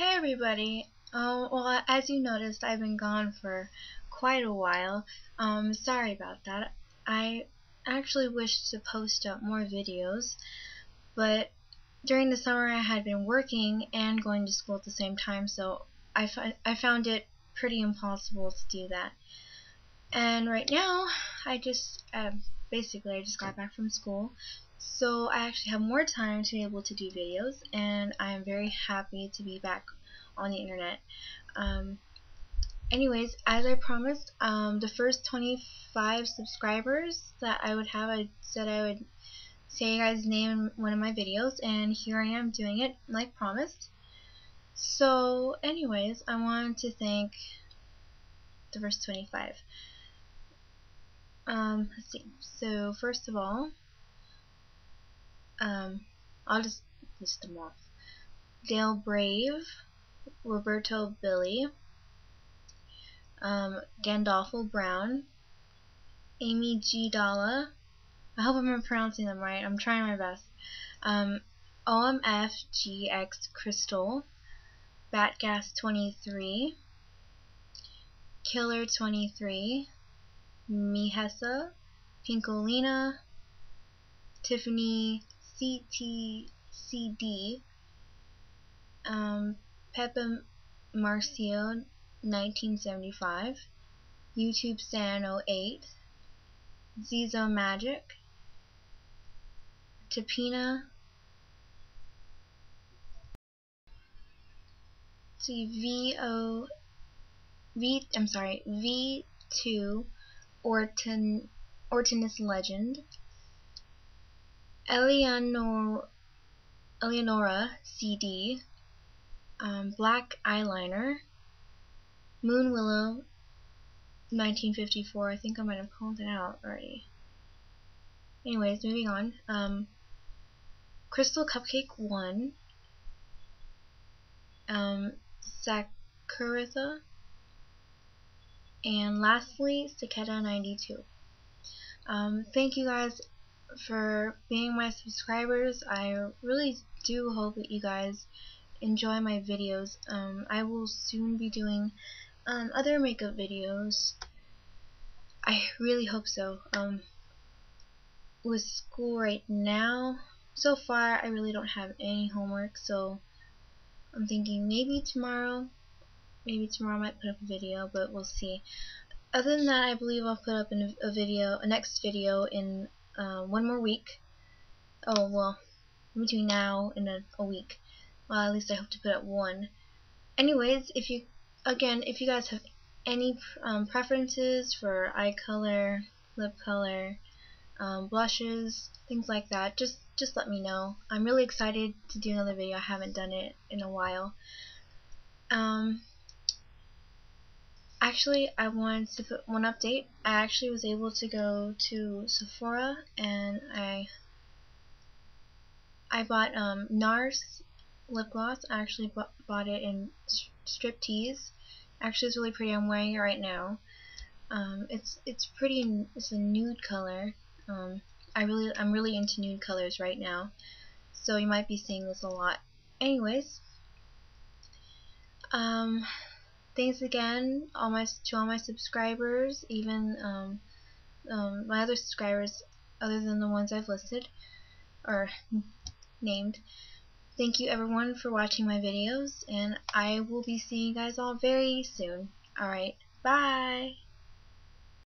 Hey everybody! Um, well, as you noticed, I've been gone for quite a while. Um, sorry about that. I actually wished to post up more videos, but during the summer I had been working and going to school at the same time, so I, I found it pretty impossible to do that. And right now, I just, uh, basically, I just got back from school, so I actually have more time to be able to do videos, and I am very happy to be back on the internet. Um, anyways, as I promised, um, the first 25 subscribers that I would have, I said I would say you guys' name in one of my videos, and here I am doing it like promised. So, anyways, I wanted to thank the first 25. Um, let's see. So, first of all, um, I'll just list them off. Dale Brave, Roberto Billy, um, Gandolfo Brown, Amy G. Dalla, I hope I'm pronouncing them right, I'm trying my best, um, OMFGX Crystal, Batgas23, Killer23, Mihesa, Pinkolina, Tiffany CTCD, um, Pepe Marcio 1975, YouTube San 08, Zizo Magic, Tapina, see VO V I'm sorry V2 Orton Ortonus Legend Eleanor, Eleonora CD, um, Black Eyeliner, Moon Willow, 1954. I think I might have called it out already. Anyways, moving on. Um, Crystal Cupcake 1, um, Sakuritha, and lastly, Cicada 92. Um, thank you guys for being my subscribers. I really do hope that you guys enjoy my videos. Um, I will soon be doing um, other makeup videos. I really hope so. Um, with school right now, so far I really don't have any homework, so I'm thinking maybe tomorrow, maybe tomorrow I might put up a video, but we'll see. Other than that, I believe I'll put up a video, a next video in uh, one more week. Oh, well, between now and a, a week. Well, at least I hope to put up one. Anyways, if you, again, if you guys have any um, preferences for eye color, lip color, um, blushes, things like that, just just let me know. I'm really excited to do another video. I haven't done it in a while. Um, actually I wanted to put one update. I actually was able to go to Sephora and I I bought um, NARS lip gloss. I actually bought it in Striptease. Actually, it's really pretty. I'm wearing it right now. Um, it's it's pretty. It's a nude color. Um, I really I'm really into nude colors right now, so you might be seeing this a lot. Anyways, um, thanks again all my to all my subscribers, even um, um, my other subscribers other than the ones I've listed or named. Thank you everyone for watching my videos and I will be seeing you guys all very soon. Alright, bye!